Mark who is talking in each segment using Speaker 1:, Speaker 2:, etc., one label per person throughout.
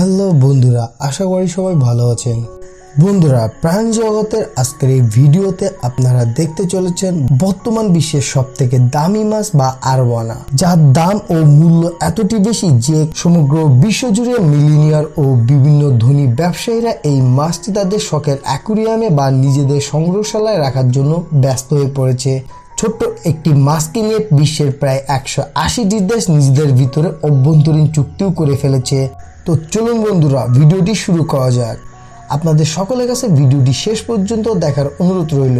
Speaker 1: Hello বন্ধুরা, আশা করি সবাই ভালো আছেন। বন্ধুরা, প্রাণ জগতের আজকের এই ভিডিওতে আপনারা দেখতে চলেছেন বর্তমান বিশ্বের সব থেকে দামি মাছ বা আরওয়ানা যার দাম ও মূল্য এতটি বেশি যে সমগ্র বিশ্ব জুড়ে মিলিনিয়ার ও বিভিন্ন ধনী ব্যবসায়ীরা এই মাছটি তাদের শখের অ্যাকুরিয়ামে বা নিজেদের সংগ্রহশালায় রাখার জন্য ব্যস্ত হয়ে পড়েছে। ছোট্ট একটি মাছকে নিয়ে বিশ্বের প্রায় একশো আশিটি দেশ নিজেদের ভিতরে অভ্যন্তরীণ চুক্তিও করে ফেলেছে। তো চলুন বন্ধুরা, ভিডিওটি শুরু করা যাক। আপনাদের সকলের কাছে ভিডিওটি শেষ পর্যন্ত দেখার অনুরোধ রইল।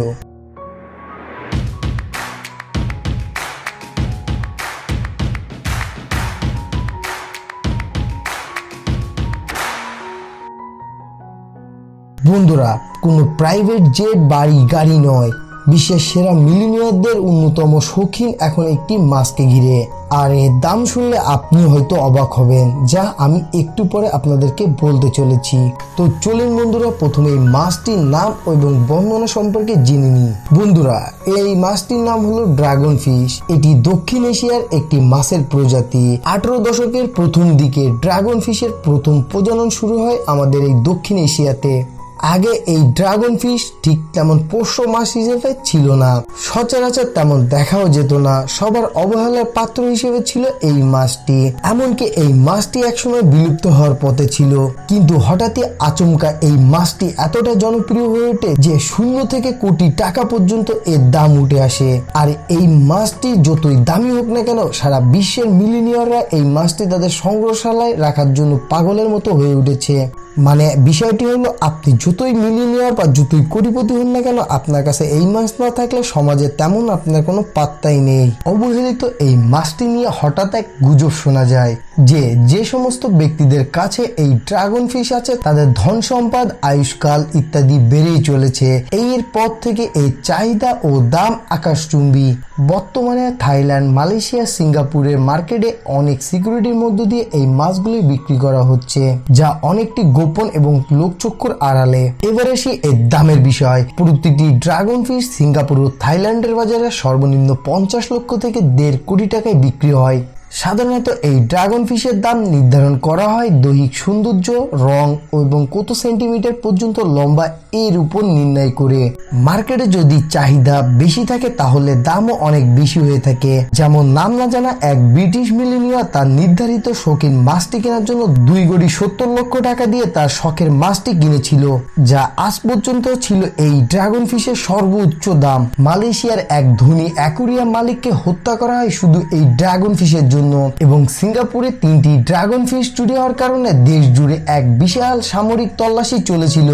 Speaker 1: বন্ধুরা, কোনো প্রাইভেট জেট বাড়ি গাড়ি নয়। বিশ্বের সেরা মিলিনিয়ারদের অন্যতম শৌখিন এখন একটি মাছকে ঘিরে। আর এর দাম শুনলে আপনি হয়তো অবাক হবেন, যা আমি একটু পরে আপনাদেরকে বলতে চলেছি। তো চলুন বন্ধুরা, প্রথমে এই মাছটির নাম এবং বর্ণনা সম্পর্কে জেনে নিই। বন্ধুরা, এই মাছটির নাম হলো ড্রাগন ফিশ। এটি দক্ষিণ এশিয়ার একটি মাছের প্রজাতি। আঠারো দশকের প্রথম দিকে ড্রাগন ফিশের প্রথম প্রজনন শুরু হয় আমাদের এই দক্ষিণ এশিয়াতে। আগে এই ড্রাগন ফিশ ঠিক তেমন পোষ্য মাছ হিসেবে ছিল না। সচরাচর তেমন দেখাও যেত না। সবার অবহেলার পাত্র হিসেবে ছিল এই মাছটি। এমনকি এই মাছটি একসময় বিলুপ্ত হওয়ার পথে ছিল। কিন্তু হঠাৎই আচমকা এই মাছটি এতটা জনপ্রিয় হয়ে ওঠে যে শূন্য থেকে কোটি টাকা পর্যন্ত এর দাম উঠে আসে। আর এই মাছটি যতই দামি হোক না কেন, সারা বিশ্বের মিলিনিয়াররা এই মাছটি তাদের সংগ্রহশালায় রাখার জন্য পাগলের মতো হয়ে উঠেছে। মানে বিষয়টি হলো, আপনি যতই মিলিনিয়ার বা যতই কোটিপতি হন না কেন, আপনার কাছে এই মাছ না থাকলে সমাজে তেমন আপনার কোনো পাত্তাই নেই। অবহেলিত এই মাছটি নিয়ে হঠাৎ এক গুজব শোনা যায়। যে যে সমস্ত ব্যক্তিদের কাছে এই ড্রাগন ফিশ আছে, তাদের ধন সম্পদ, আয়ুষ্কাল ইত্যাদি বেড়েই চলেছে। এর পর থেকে এই চাহিদা ও দাম আকাশচুম্বী। বর্তমানে থাইল্যান্ড, মালয়েশিয়া, সিঙ্গাপুরের মার্কেটে অনেক সিকিউরিটির মধ্য দিয়ে এই মাছগুলি বিক্রি করা হচ্ছে, যা অনেকটি গোপন এবং লোকচক্ষুর আড়ালে। এবার আসি এর দামের বিষয়। প্রতিটি ড্রাগন ফিশ সিঙ্গাপুর ও থাইল্যান্ডের বাজারে সর্বনিম্ন পঞ্চাশ লক্ষ থেকে দেড় কোটি টাকায় বিক্রি হয়। সাধারণত এই ড্রাগন ফিশের দাম নির্ধারণ করা হয় দৈহিক সৌন্দর্য, রং এবং কত সেন্টিমিটার পর্যন্ত লম্বা এর উপর নির্ণয় করে। মার্কেটে যদি চাহিদা বেশি থাকে, তাহলে দামও অনেক বেশি হয়ে থাকে। যেমন নাম না জানা এক ব্রিটিশ মিলিনিয়া তার নির্ধারিত শৌখিন মাছটি কেনার জন্য দুই কোটি সত্তর লক্ষ টাকা দিয়ে তার শখের মাছটি কিনেছিল, যা আজ পর্যন্ত ছিল এই ড্রাগন ফিশের সর্বোচ্চ দাম। মালয়েশিয়ার এক ধনী অ্যাকুরিয়াম মালিককে হত্যা করা হয় শুধু এই ড্রাগন ফিশের জন্য। জন্য। এবং সিঙ্গাপুরে তিনটি ড্রাগন ফিশ চুরি হওয়ার কারণে দেশ জুড়ে এক বিশাল সামরিক তল্লাশি চলেছিল।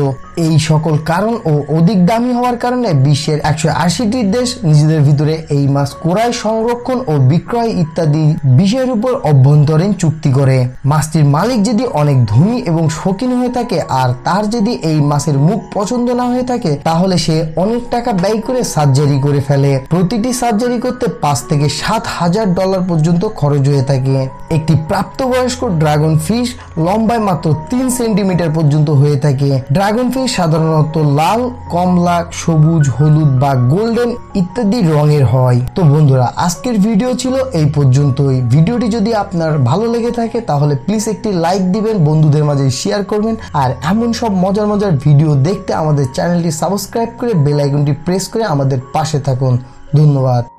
Speaker 1: এই সকল কারণ ও অধিক দামি হওয়ার কারণে বিশ্বের একশো আশিটি দেশ নিজেদের ভিতরে এই মাছ ক্রয়, সংরক্ষণ ও বিক্রয় ইত্যাদি বিষয়ের উপর অভ্যন্তরীণ চুক্তি করে। মাছটির মালিক যদি অনেক ধনী এবং শৌখিন হয়ে থাকে আর তার যদি এই মাছের মুখ পছন্দ না হয়ে থাকে, তাহলে সে অনেক টাকা ব্যয় করে সার্জারি করে ফেলে। প্রতিটি সার্জারি করতে পাঁচ থেকে সাত হাজার ডলার পর্যন্ত খরচ হয়ে থাকে। একটি প্রাপ্তবয়স্ক ড্রাগন ফিশ লম্বায় মাত্র তিন সেন্টিমিটার পর্যন্ত হয়ে থাকে। ড্রাগন ফিশ সাধারণত লাল, কমলা, সবুজ, হলুদ বা গোল্ডেন ইত্যাদি রঙের হয়। তো বন্ধুরা, আজকের ভিডিও ছিল এই পর্যন্তই। ভিডিওটি যদি আপনার ভালো লেগে থাকে, তাহলে প্লিজ একটি লাইক দিবেন, বন্ধুদের মাঝে শেয়ার করবেন, আর এমন সব মজার মজার ভিডিও দেখতে আমাদের চ্যানেলটি সাবস্ক্রাইব করে বেল আইকনটি প্রেস করে আমাদের পাশে থাকুন। ধন্যবাদ।